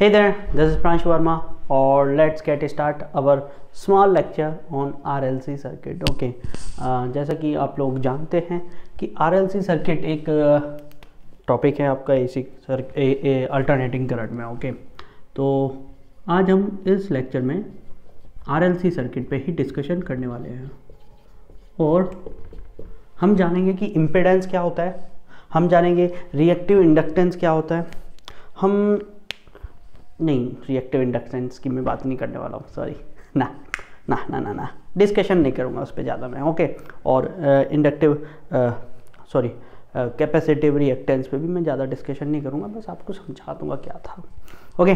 Hey there, this is Pransh Verma or let's get start our small lecture on RLC circuit. Okay, uh, जैसा कि आप लोग जानते हैं कि RLC सर्किट एक टॉपिक uh, है आपका सर अल्टरनेटिंग करंट में ओके okay? तो आज हम इस लेक्चर में RLC सर्किट पे ही डिस्कशन करने वाले हैं और हम जानेंगे कि इम्पेडेंस क्या होता है हम जानेंगे रिएक्टिव इंडक्टेंस क्या होता है हम नहीं रिएक्टिव इंडक्टेंस की मैं बात नहीं करने वाला हूँ सॉरी ना ना ना ना ना. डिस्कशन नहीं करूँगा उस पर ज़्यादा मैं ओके और इंडक्टिव सॉरी कैपेसिटिव रिएक्टेंस पे भी मैं ज़्यादा डिस्कशन नहीं करूँगा बस आपको समझा दूँगा क्या था। ओके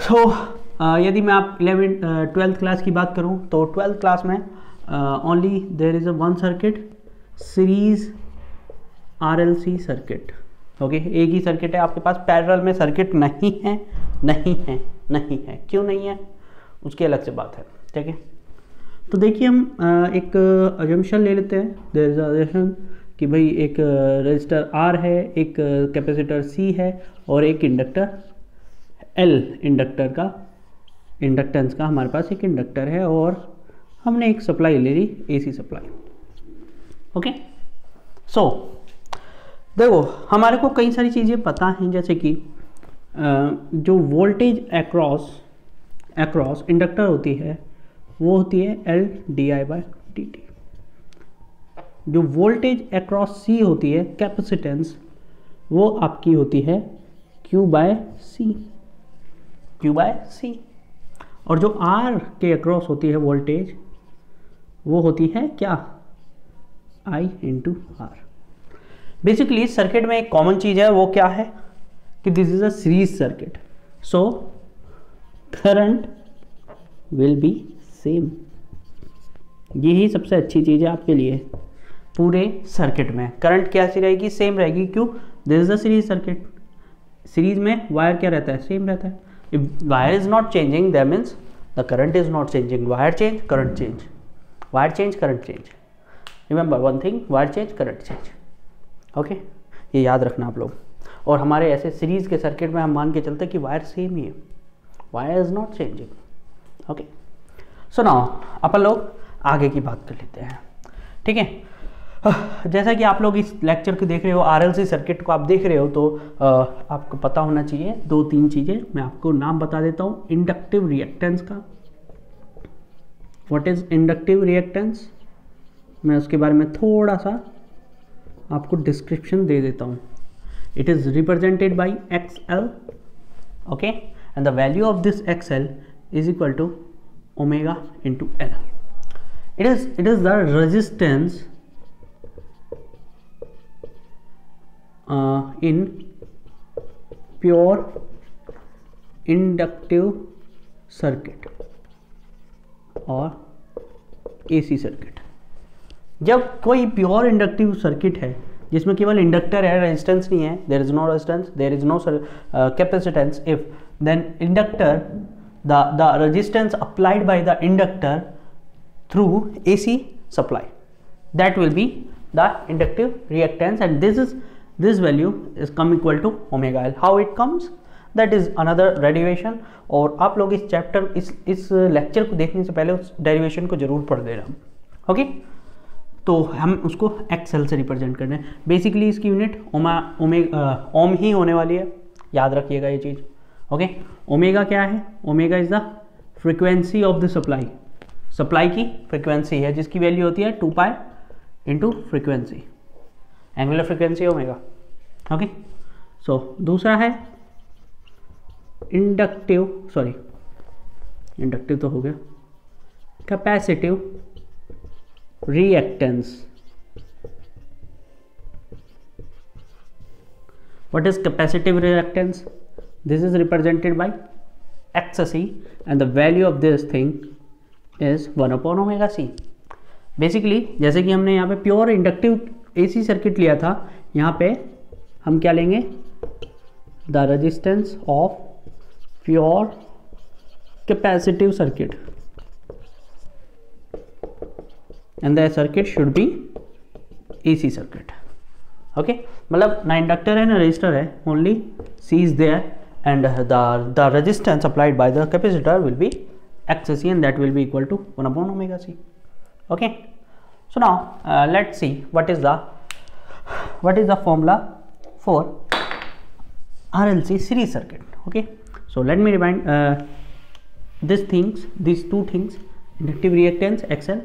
सो so, यदि मैं आप इलेवन ट्वेल्थ क्लास की बात करूँ तो ट्वेल्थ क्लास में only there is a one circuit series RLC circuit okay एक ही सर्किट है आपके पास पैरल में सर्किट नहीं है नहीं है नहीं है। क्यों नहीं है? उसकी अलग से बात है, ठीक है? तो देखिए हम एक अजम्पन ले लेते हैं। देर इज़ अजम्पन कि भाई एक रजिस्टर आर है, एक कैपेसिटर सी है और एक इंडक्टर एल इंडक्टर का इंडक्टेंस का हमारे पास एक इंडक्टर है और हमने एक सप्लाई ले ली एसी सप्लाई ओके सो देखो, हमारे को कई सारी चीज़ें पता हैं, जैसे कि जो वोल्टेज अक्रॉस अक्रॉस इंडक्टर होती है, वो होती है L D I by D T जो वोल्टेज अक्रॉस सी होती है कैपेसिटेंस वो आपकी होती है Q by C Q by C और जो आर के अक्रॉस होती है वोल्टेज वो होती है क्या? I into R basically circuit में एक कॉमन चीज़ है, वो क्या है? कि this is a series circuit so current will be same यही सबसे अच्छी चीज़ है आपके लिए पूरे सर्किट में। करंट कैसी रहेगी? सेम रहेगी। क्यों? This is a series circuit series में वायर क्या रहता है? सेम रहता है। If wire is not changing that means the current is not changing wire change current change wire change current change remember one thing wire change current change okay ये याद रखना आप लोग। और हमारे ऐसे सीरीज़ के सर्किट में हम मान के चलते कि वायर सेम ही है। Wire is not changing okay so now अपन लोग आगे की बात कर लेते हैं। ठीक है? जैसा कि आप लोग इस लेक्चर को देख रहे हो आरएलसी सर्किट को आप देख रहे हो तो आ, आपको पता होना चाहिए दो तीन चीज़ें। मैं आपको नाम बता देता हूँ। इंडक्टिव रिएक्टेंस का। व्हाट इज़ इंडक्टिव रिएक्टेंस मैं उसके बारे में थोड़ा सा आपको डिस्क्रिप्शन दे देता हूँ। It is represented by xl okay and the value of this xl is equal to omega into l it is it is the resistance uh, in pure inductive circuit और AC सर्किट जब कोई pure inductive circuit है जिसमें केवल inductor है resistance नहीं है there is no resistance there is no capacitance if then inductor the the resistance applied by the inductor through A C supply that will be the inductive reactance and this is this value is come equal to omega l. How it comes? That is another derivation और आप लोग इस chapter इस इस lecture को देखने से पहले उस डेरिवेशन को ज़रूर पढ़ देना ओके okay? तो हम उसको एक्सेल से रिप्रेजेंट कर रहे हैं। बेसिकली इसकी यूनिट ओमा ओमे ओम ही होने वाली है। याद रखिएगा ये चीज़। ओके ओमेगा क्या है? Omega is the frequency of the supply supply की फ्रिक्वेंसी है, जिसकी वैल्यू होती है two pi into frequency angular frequency omega okay so दूसरा है इंडक्टिव सॉरी इंडक्टिव तो हो गया। Capacitive reactance what is capacitive reactance this is represented by xc and the value of this thing is 1 upon omega c basically जैसे कि हमने यहाँ पे प्योर इंडक्टिव एसी सर्किट लिया था यहाँ पे हम क्या लेंगे the resistance of pure capacitive circuit and the circuit should be AC circuit okay मतलब ना इंडक्टर है ना रजिस्टर है only C is there and the the resistance applied by the capacitor will be xc and that will be equal to 1 upon omega c okay so now uh, let's see what is the what is the formula for RLC series circuit okay so let me remind uh, these things these two things inductive reactance XL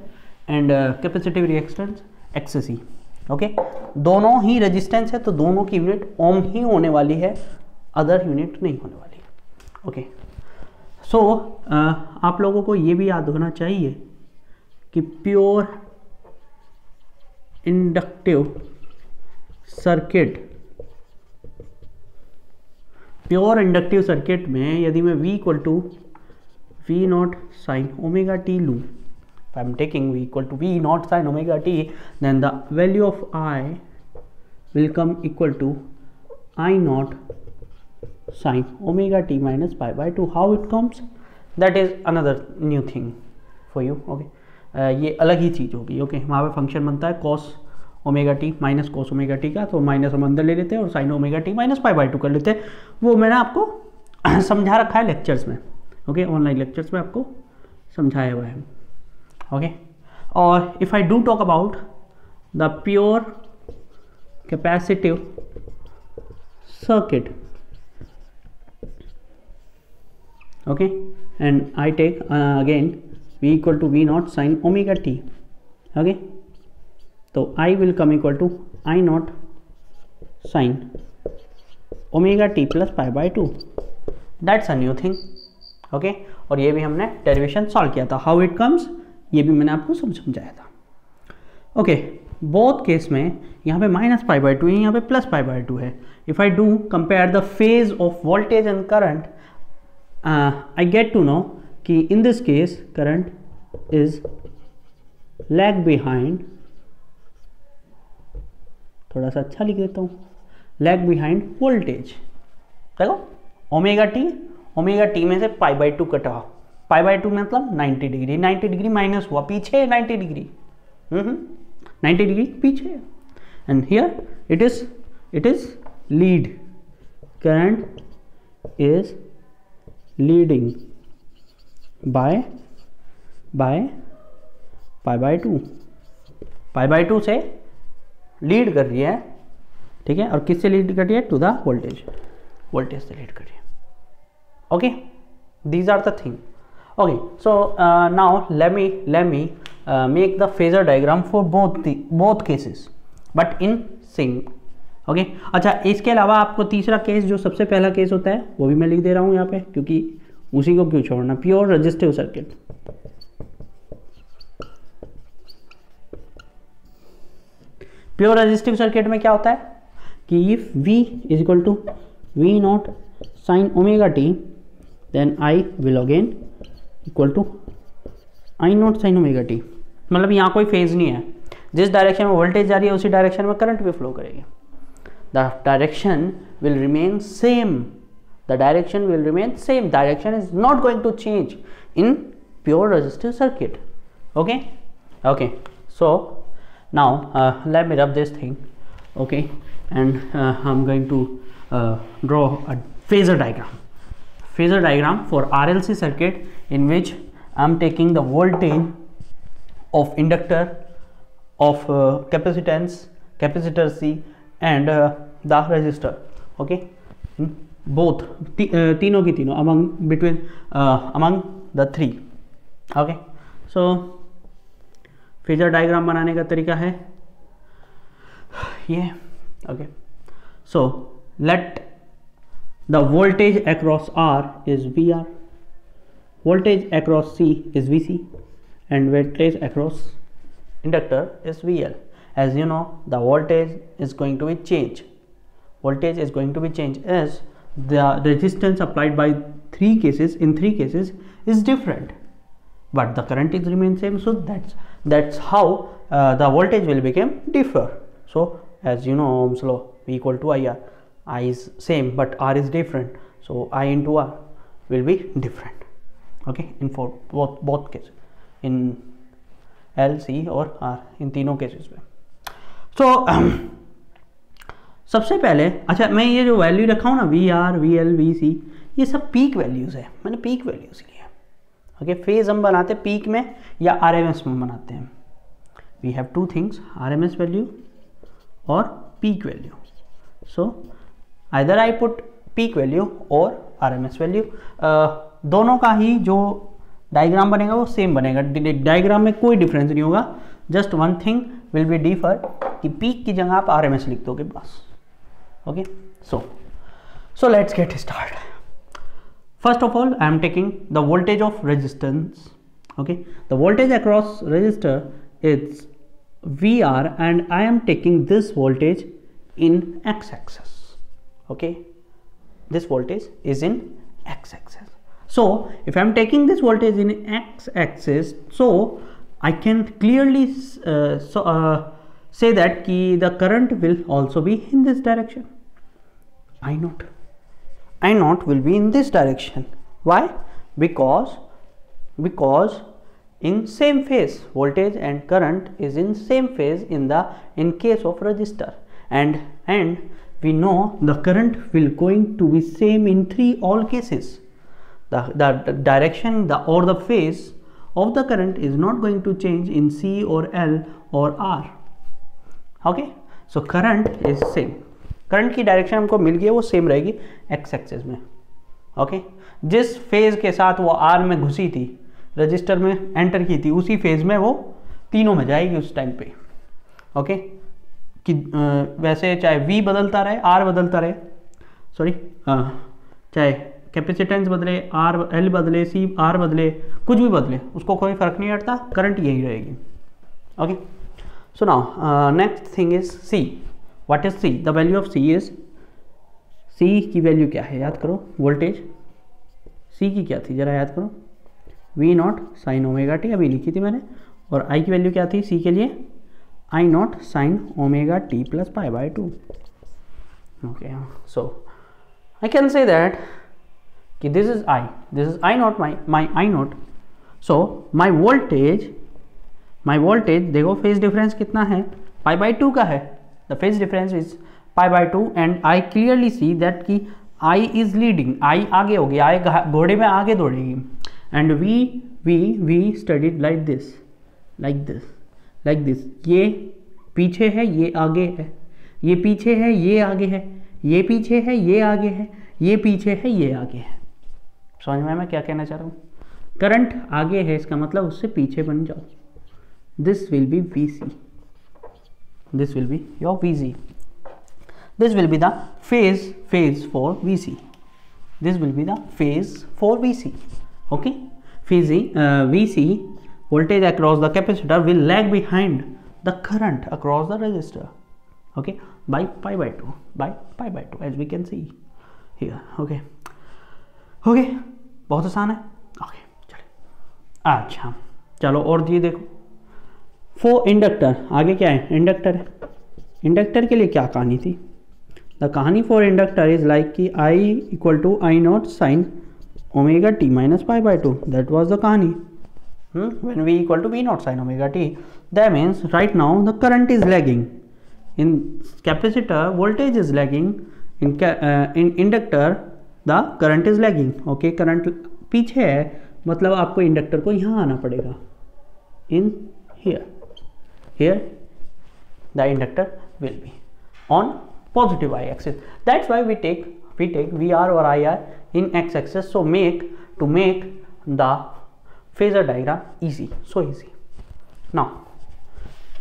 and capacitive reactance XC okay दोनों ही resistance है तो दोनों की unit ओम ही होने वाली है अदर यूनिट नहीं होने वाली ओके सो so, uh, आप लोगों को ये भी याद होना चाहिए कि pure inductive circuit pure inductive circuit में यदि मैं V equal to V nought sine omega T लूँ I am taking V equal to V not sin omega t then the value of I will come equal to I naught sin omega t minus pi by 2 how it comes that is another new thing for you okay uh, ये अलग ही चीज़ होगी okay okay? वहाँ पे function बनता है cos omega T minus cos omega T का तो माइनस हम अंदर ले लेते हैं और sine omega T minus pi by two कर लेते हैं वो मैंने आपको समझा रखा है लेक्चर्स में ओके ऑनलाइन लेक्चर्स में आपको समझाया हुआ है ओके और if I do talk about the pure capacitive circuit okay and I take again v equal to V nought sine omega T okay तो i will come equal to I nought sine omega T plus five by two that's a new thing okay और ये भी हमने derivation solve किया था. How it comes ये भी मैंने आपको सब समझाया था। ओके बोथ केस में यहाँ पे माइनस पाई बाई टू है, यहाँ पे प्लस पाई बाई टू है। If I do compare the phase of voltage and current I get to know कि in this case current is lag behind थोड़ा सा अच्छा लिख देता हूँ। लैग बिहाइंड वोल्टेज देखो ओमेगा टी ओमेगा टी में से पाई बाई टू कटा। पाई बाई टू मतलब 90 डिग्री 90 डिग्री माइनस हुआ पीछे 90 डिग्री। नाइन्टी डिग्री पीछे। And here it is it is lead current is leading by by pi by two. Pi by two से lead कर रही है, ठीक है? और किससे लीड कर रही है? टू द वोल्टेज वोल्टेज से लीड कर रही है। Okay these are the thing okay so uh, now let me let me uh, make the phasor diagram for both the both cases but in sync okay okay? अच्छा इसके अलावा आपको तीसरा case जो सबसे पहला केस होता है वो भी मैं लिख दे रहा हूँ यहाँ पे क्योंकि उसी को क्यों छोड़ना? Pure resistive circuit pure resistive circuit में क्या होता है? कि if V is equal to V nought sine omega T then I will again equal to I nought sine omega T मतलब यहाँ कोई फ़ेज़ नहीं है। जिस डायरेक्शन में वोल्टेज जा रही है, उसी डायरेक्शन में करंट भी फ्लो करेगी। The direction will remain same the direction will remain same direction is not going to change in pure resistive circuit okay okay so now let me rub this thing okay and I am going to draw a phasor diagram for RLC circuit in which I am taking the voltage of inductor of uh, capacitance capacitor C and uh, the resistor okay both uh, तीनों की तीनों among between uh, among the three okay so phasor diagram बनाने का तरीका है ये okay so let the voltage across R is VR voltage across C is VC and voltage across inductor is VL. As you know the voltage is going to be changed. Voltage is going to be changed as the resistance applied by three cases in three cases is different. But the current is remain same so that's that's how uh, the voltage will become differ. So as you know ohm's law v equal to ir i is same but r is different. So i into r will be different. Okay? In for both both cases. In l c or r in तीनों cases में. So um, सबसे पहले अच्छा मैं ये जो value रखा हूँ ना V R V L V C ये सब पीक वैल्यूज़ है. मैंने पीक वैल्यूज़ लिया ओके फ़ेज़ हम बनाते हैं पीक में या आर एम एस में बनाते हैं. We have two things R M S value और peak value so either I put peak value और आर एम एस वैल्यू दोनों का ही जो डायग्राम बनेगा वो सेम बनेगा। डायग्राम में कोई डिफरेंस नहीं होगा। Just one thing will be differ कि पीक की जगह आप आर एम एस लिख दोगे बस। Okay so so let's get start first of all I am taking the voltage of resistance okay the voltage across resistor is V R and I am taking this voltage in X axis okay this voltage is in x-axis so if i'm taking this voltage in x-axis so i can clearly uh, so, uh, say that the current will also be in this direction I naught. I naught will be in this direction. Why? Because because in same phase voltage and current is in same phase in the in case of resistor and and we know the current will going to be same in three all cases the, the, the direction the or the phase of the current is not going to change in C or L or R okay so current is same current की direction हमको मिल गई है वो same रहेगी x axis में okay जिस phase के साथ वो आर में घुसी थी रजिस्टर में एंटर की थी उसी फ़ेज़ में वो तीनों में जाएगी उस टाइम पे ओके कि वैसे चाहे वी बदलता रहे आर बदलता रहे सॉरी चाहे कैपेसिटेंस बदले आर एल बदले सी आर बदले, कुछ भी बदले, उसको कोई फ़र्क नहीं हटता करंट यही रहेगी। Okay so now next thing is C what is C the value of C is C की वैल्यू क्या है, याद करो? वोल्टेज सी की क्या थी, जरा याद करो? V nought sine omega T अभी लिखी थी मैंने। और आई की वैल्यू क्या थी? सी के लिए I naught sine omega t plus pi by two okay so I can say that कि this is I this is I naught my my I naught so my voltage my voltage देखो phase difference कितना है? Pi by two का है. The phase difference is pi by 2 and I clearly see that कि I is leading. I आगे होगी. I घोड़े में आगे दौड़ेगी. And we we we studied like this like this. Like this ये पीछे है, ये आगे है। ये पीछे है, ये आगे है। ये पीछे है, ये आगे है। ये पीछे है, ये आगे है। समझ में, मैं क्या कहना चाह रहा हूँ? करंट आगे है, इसका मतलब उससे पीछे बन जाओ। This will be V C this will be your V C this will be the phase phase for V C this will be the phase for V C okay phase V C voltage across the capacitor will lag behind the current across the resistor. Okay? By pi by 2 by pi by 2 as we can see here. Okay? Okay? बहुत आसान है? Okay चलो अच्छा चलो और ये देखो। फो inductor आगे क्या है? इंडक्टर है। इंडक्टर के लिए क्या कहानी थी? द कहानी फॉर इंडक्टर इज़ लाइक कि I equal to I naught sine omega t minus five by two that was the कहानी। When v equal to v naught sin omega t that means right now the current is lagging in capacitor voltage is lagging in uh, in inductor the current is lagging okay current पीछे है मतलब आपको inductor को यहाँ आना पड़ेगा in here here the inductor will be on positive y axis that's why we take we take vr or ir in x axis so make to make the phasor diagram easy so easy now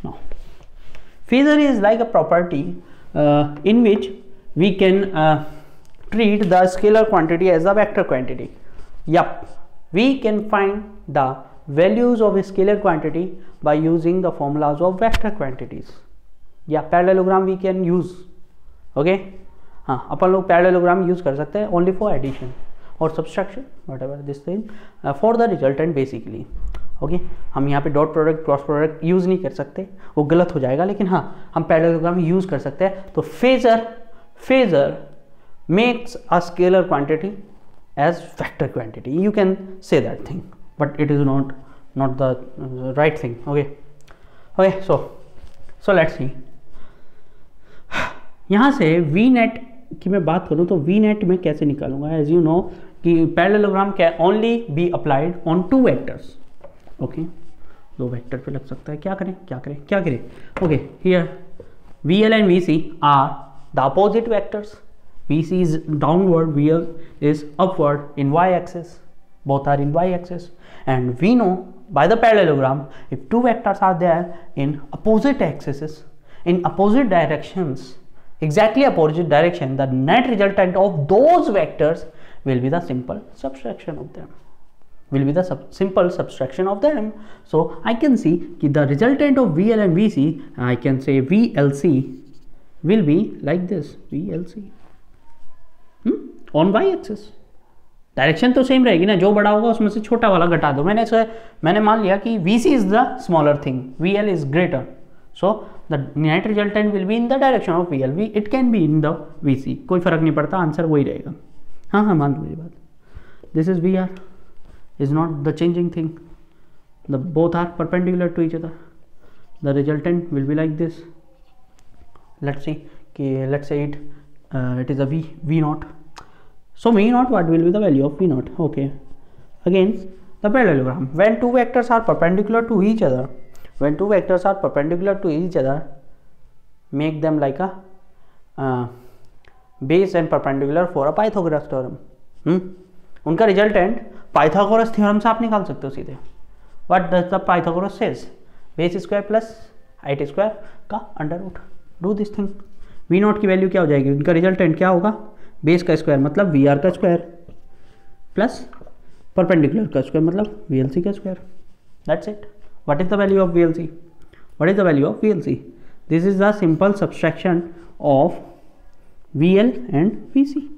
now phasor is like a property uh, in which we can uh, treat the scalar quantity as a vector quantity yep we can find the values of scalar quantity by using the formulas of vector quantities या parallelogram we can use okay हाँ अपन लोग parallelogram use कर सकते हैं only for addition और subtraction whatever this thing for the resultant basically okay हम यहाँ पे dot product cross product use नहीं कर सकते। वो गलत हो जाएगा, लेकिन हाँ हम पैरेललोग्राम यूज़ कर सकते हैं। तो phasor phasor makes a scalar quantity as factor quantity you can say that thing but it is not not the right thing okay okay so so so see यहाँ से वी नेट की मैं बात करूँ तो वी नेट में कैसे निकालूँगा? एज यू नो कि parallelogram can only be applied on two vectors okay दो वैक्टर पे लग सकता है। क्या करें? क्या करें? क्या करें? Okay here V L and V C are the opposite vectors V C is downward V L is upward in Y axis both are in Y axis and we know by the parallelogram if two vectors are there in opposite axis in opposite directions exactly opposite direction the net resultant of those vectors will be the simple subtraction of them will be the sub simple subtraction of them so i can see the resultant of vl and vc i can say vlc will be like this vlc hmm? on y axis direction तो same रहेगी ना जो बड़ा होगा उसमें से छोटा वाला घटा दो मैंने इसे मैंने मान लिया कि V C is the smaller thing V L is greater so the net resultant will be in the direction of V L V it can be in the V C कोई फ़र्क नहीं पड़ता आंसर वही रहेगा हाँ हाँ मान लो ये बात this is V R is not the changing thing the both are perpendicular to each other the resultant will be like this let's see कि let's say it it is a V V not So V naught what will be the value of V naught? Okay. Again the parallelogram. When two vectors are perpendicular to each other, when two vectors are perpendicular to each other, make them like a uh, base and perpendicular for a theorem. Hmm? उनका resultant Pythagoras theorem से आप निकाल सकते हो सीधे। What does the Pythagoras says base square plus height square का under root do this thing V naught की value क्या हो जाएगी? उनका रिजल्टेंट क्या होगा? बेस का स्क्वायर मतलब वी आर का स्क्वायर प्लस परपेंडिकुलर का स्क्वायर मतलब वी एल सी का square that's it what is the value of V L C what is the value of V L C this is the simple subtraction of and V C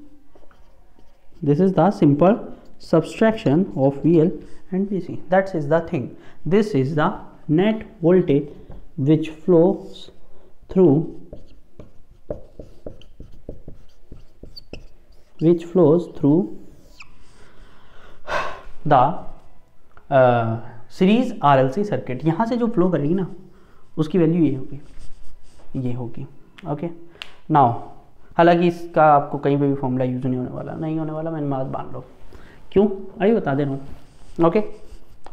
this is the simple subtraction of VL and VC that is the thing this is the net voltage which flows through which flows through the series R L C circuit यहाँ से जो flow करेगी ना उसकी value ये होगी ये होगी ओके नाउ हालाँकि इसका आपको कहीं पे भी फॉर्मूला यूज़ नहीं होने वाला, नहीं होने वाला, मैंने बात मान लो। क्यों? आइए बता दे रहा ओके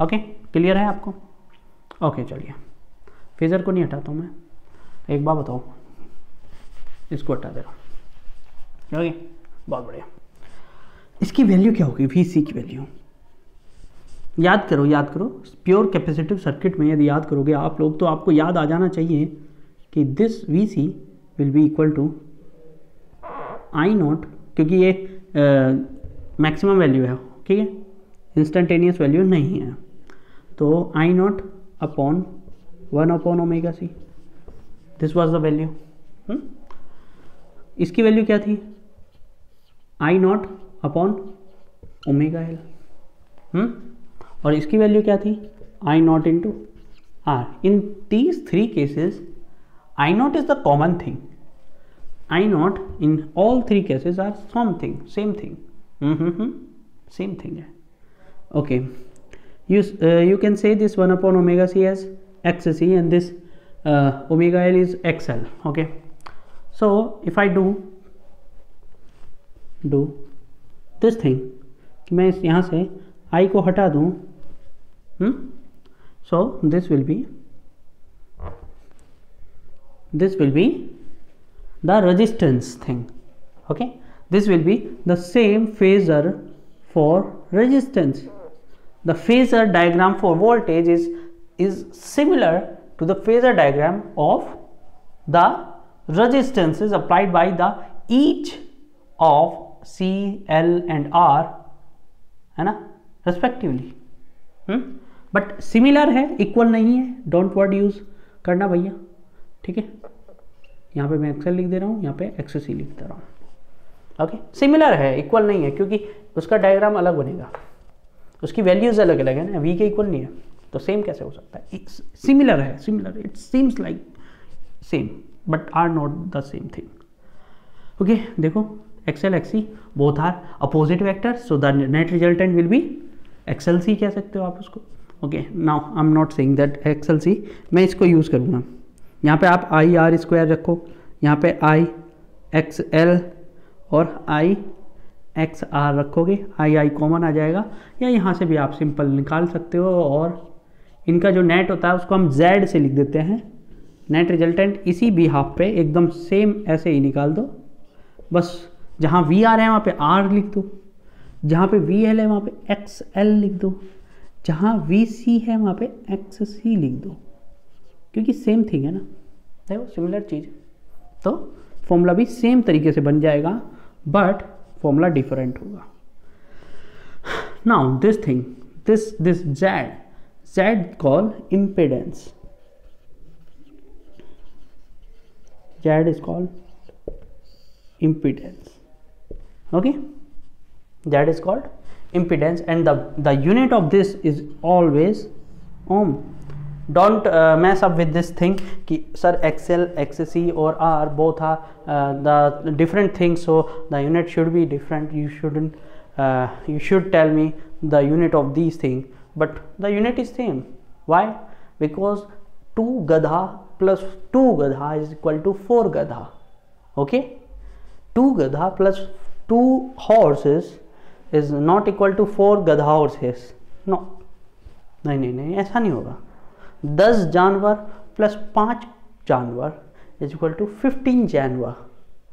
ओके क्लियर है आपको? ओके चलिए। फेज़र को नहीं हटाता हूँ मैं। एक बार बताओ। इसको हटा दे रहा हूँ। ओके बहुत बढ़िया। इसकी वैल्यू क्या होगी? वी सी की वैल्यू याद करो याद करो। प्योर कैपेसिटिव सर्किट में यदि याद करोगे आप लोग तो आपको याद आ जाना चाहिए कि this V C will be equal to I naught क्योंकि ये मैक्सिमम वैल्यू है, ठीक है? इंस्टेंटेनियस वैल्यू नहीं है। तो I naught upon one upon omega C this was the value इसकी वैल्यू क्या थी? I naught upon omega L और इसकी वैल्यू क्या थी? I naught into R in these three cases I naught is the common thing I naught in all three cases are something same thing same thing है okay you uh, you can say this 1 upon omega c as xc and this uh, omega l is xl okay so if i do do this thing कि मैं इस यहाँ से आई को हटा दूँ so this will be this will be the resistance thing okay this will be the same phasor for resistance the phasor diagram for voltage is is similar to the phasor diagram of the resistances applied by the each of C L and R है ना respectively but similar है equal नहीं है don't word use करना भैया ठीक है यहाँ पे मैं एक्सेल लिख दे रहा हूँ, यहाँ पे एक्सेस ही लिख दे रहा हूँ। ओके सिमिलर है इक्वल नहीं है, क्योंकि उसका डायग्राम अलग बनेगा। उसकी वैल्यूज़ अलग अलग है ना वी के इक्वल नहीं है। तो सेम कैसे हो सकता है? सिमिलर है similar it seems like same but are not the same thing okay देखो XL XC both are opposite vector so the net resultant will be XL C कह सकते हो आप उसको। Okay now I am not saying that XL C मैं इसको use करूँगा। यहाँ पे आप आई आर स्क्वायर रखो, यहाँ पे आई एक्स एल और आई एक्स आर रखोगे आई आई कॉमन आ जाएगा। या यहाँ से भी आप सिंपल निकाल सकते हो और इनका जो नेट होता है उसको हम जेड से लिख देते हैं। नेट रिजल्टेंट इसी भी हाफ़ पे एकदम सेम ऐसे ही निकाल दो। बस जहाँ वी आर है वहाँ पे आर लिख दो। जहाँ पे वी एल है वहाँ पे एक्स एल लिख दो। जहाँ वी सी है वहाँ पे एक्स सी लिख दो। क्योंकि सेम थिंग है ना। देखो सिमिलर चीज़ तो? फॉर्मूला भी सेम तरीके से बन जाएगा बट फॉर्मूला डिफरेंट होगा। Now this thing this this Z Z call impedance Z is called impedance okay? That is called impedance and the the unit of this is always ohm don't mess सब with this thing कि sir Excel X और R both are the different things so the unit should be different you should you should tell me the unit of this thing but the unit is same why because two गधा plus two गधा is equal to four गधा okay two गधा plus two horses is not equal to four गधा horses no नहीं नहीं नहीं, ऐसा नहीं होगा। दस जानवर प्लस पाँच जानवर इज़ इक्वल टू फिफ्टीन जानवर,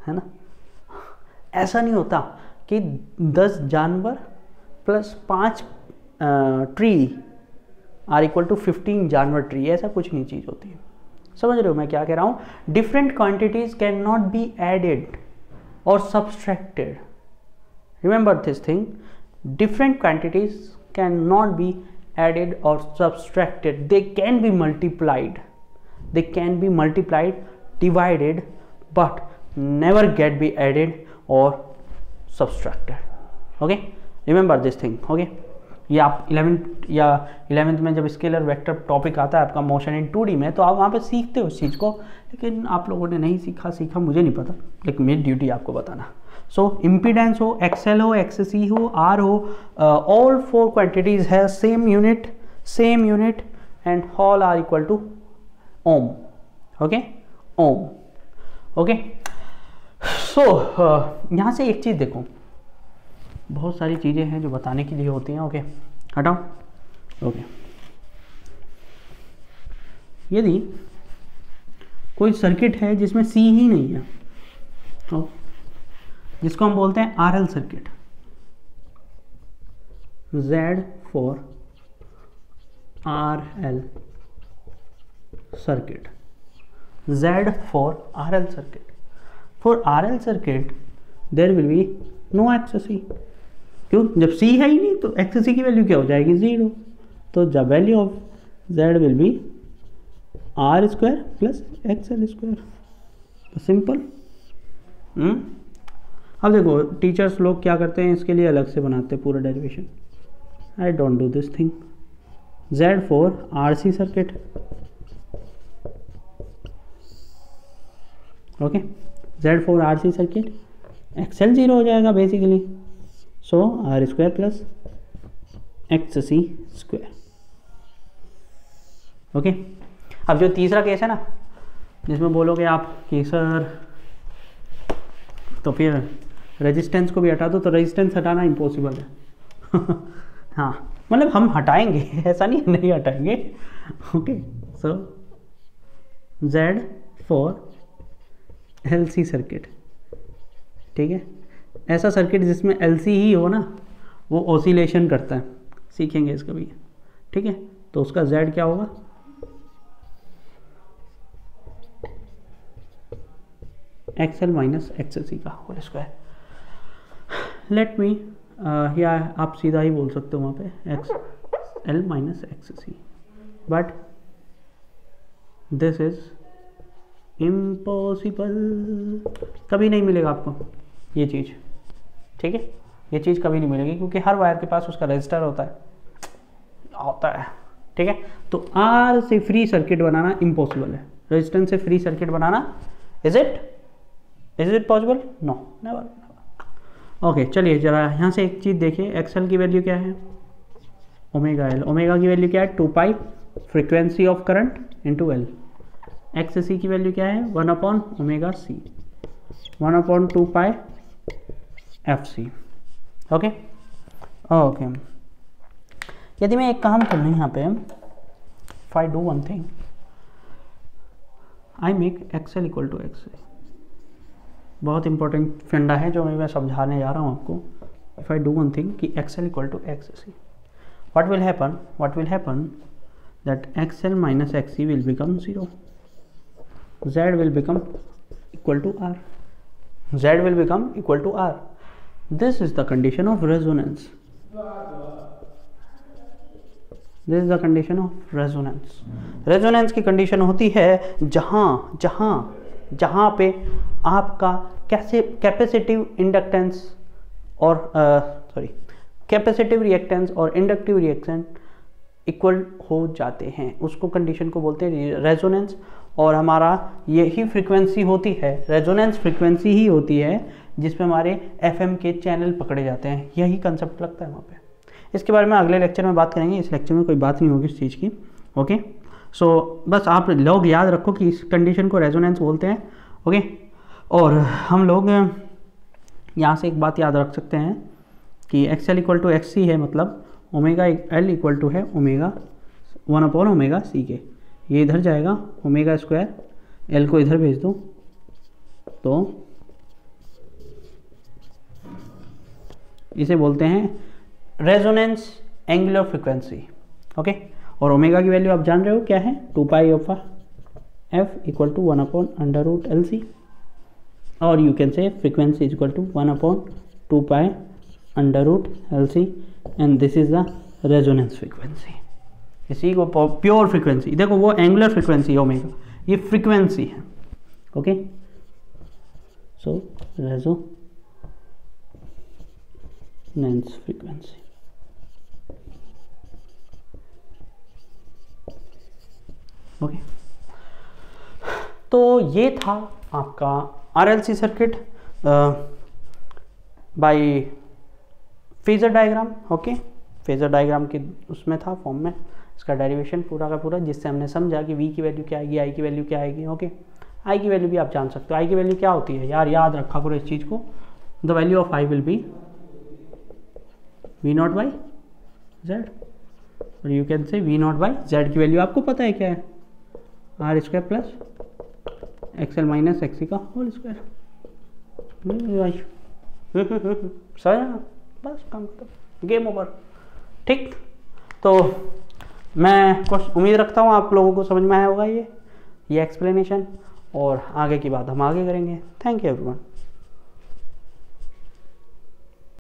है ना? ऐसा नहीं होता कि दस जानवर प्लस पाँच tree are equal to fifteen जानवर ट्री, ऐसा कुछ नहीं चीज़ होती है। समझ रहे हो मैं क्या कह रहा हूँ? Different quantities can not be added or subtracted remember this thing, different quantities cannot be added or subtracted they can be multiplied they can be multiplied divided but never get be added or subtracted okay remember this thing okay ये आप eleventh या eleventh में जब scalar vector topic आता है आपका motion in two में तो आप वहाँ पे सीखते हो उस चीज़ को लेकिन आप लोगों ने नहीं सीखा सीखा मुझे नहीं पता लेकिन मेरी ड्यूटी आपको बताना सो इम्पीडेंस हो एक्सएल हो एक्ससी हो आर हो ऑल फोर क्वांटिटीज है same unit same unit and all are equal to ohm okay ohm okay so यहाँ से एक चीज़ देखो। बहुत सारी चीज़ें हैं जो बताने के लिए होती हैं ओके हटाओ। ओके यदि कोई सर्किट है जिसमें सी ही नहीं है तो जिसको हम बोलते हैं R L circuit Z for R L circuit Z for R L circuit for R L circuit there will be no XC क्यों? जब सी है ही नहीं तो एक्ससी की वैल्यू क्या हो जाएगी? ज़ीरो तो the value of Z will be R square plus X L square simple अब देखो टीचर्स लोग क्या करते हैं, इसके लिए अलग से बनाते हैं पूरा derivation I don't do this thing Z for R C circuit okay Z for R C circuit XL zero हो जाएगा basically so R square plus X C square okay अब जो तीसरा केस है ना, जिसमें बोलोगे आप कि सर तो फिर रेजिस्टेंस को भी हटा दो तो रेजिस्टेंस हटाना इम्पॉसिबल है। हाँ मतलब हम हटाएँगे, ऐसा नहीं नहीं हटाएँगे। Okay so Z for L C circuit ठीक है? ऐसा सर्किट जिसमें एल सी ही हो ना, वो ओसिलेशन करता है। सीखेंगे इसका भी। ठीक है? तो उसका जेड क्या होगा? X L minus X C का होल स्क्वायर लेट मी या आप सीधा ही बोल सकते हो वहाँ पे X L minus X C but this is impossible कभी नहीं मिलेगा आपको ये चीज़, ठीक है? ये चीज़ कभी नहीं मिलेगी क्योंकि हर वायर के पास उसका रजिस्टर होता है। होता है, ठीक है? तो आर से फ्री सर्किट बनाना इम्पॉसिबल है। रेजिस्टेंस से free circuit banana is it is it possible no never okay, चलिए जरा यहाँ से एक चीज़ देखिए एक्सएल की वैल्यू क्या है? ओमेगा एल ओमेगा की वैल्यू क्या है? Two pi frequency of current into L X C की वैल्यू क्या है? One upon omega C. One upon two pi f C. Okay? Okay. यदि मैं एक काम कर लूँ यहाँ पे, if do one thing I make XL equal to XA बहुत इंपॉर्टेंट फिंडा है जो मैं समझाने जा रहा हूँ आपको। If I do one thing कि XL equal to X C what will happen what will happen that X L minus X C will become zero Z will become equal to R Z will become equal to R this is the condition of resonance this is the condition of resonance resonance की condition होती है जहाँ जहाँ जहाँ पे आपका कैसे capacitive inductance और सॉरी कैपेसिटिव रिएक्टेंस और इंडक्टिव रिएक्शन इक्वल हो जाते हैं। उसको कंडीशन को बोलते हैं रेजोनेंस और हमारा यही फ्रीक्वेंसी होती है रेजोनेंस फ्रीक्वेंसी ही होती है जिसमें हमारे एफएम के चैनल पकड़े जाते हैं। यही कंसेप्ट लगता है वहाँ पे। इसके बारे में अगले लेक्चर में बात करेंगे। इस लेक्चर में कोई बात नहीं होगी इस चीज़ की ओके सो so, बस आप लोग याद रखो कि इस कंडीशन को रेजोनेंस बोलते हैं ओके और हम लोग यहाँ से एक बात याद रख सकते हैं कि X L equal to X C है मतलब ओमेगा एल इक्वल टू है omega one upon omega C के ये इधर जाएगा ओमेगा स्क्वायर एल को इधर भेज दो। तो इसे बोलते हैं रेजोनेंस एंगुलर फ्रिक्वेंसी ओके और ओमेगा की वैल्यू आप जान रहे हो क्या है? Two pi of f equal to one upon under root L C और you can say frequency equal to one upon two pi under root L C and this is the resonance frequency इसी को pure frequency देखो वो angular frequency omega ये frequency है. Okay so resonance frequency okay तो ये था आपका RLC circuit by phasor diagram okay phasor diagram के उसमें था फॉर्म में। इसका डेरिवेशन पूरा का पूरा, जिससे हमने समझा कि वी की वैल्यू क्या आएगी आई की वैल्यू क्या आएगी ओके आई की वैल्यू भी आप जान सकते हो। आई की वैल्यू क्या होती है? यार, याद रखा करो इस चीज़ को। The value of I will be V not by Z और you can say V not by Z की वैल्यू आपको पता है क्या है? R square plus XL minus XC का होल स्क्वायर समझ बस काम खत्म। गेम ओवर ठीक। तो मैं कुछ उम्मीद रखता हूँ आप लोगों को समझ में आया होगा ये ये एक्सप्लेनेशन और आगे की बात हम आगे करेंगे। Thank you everyone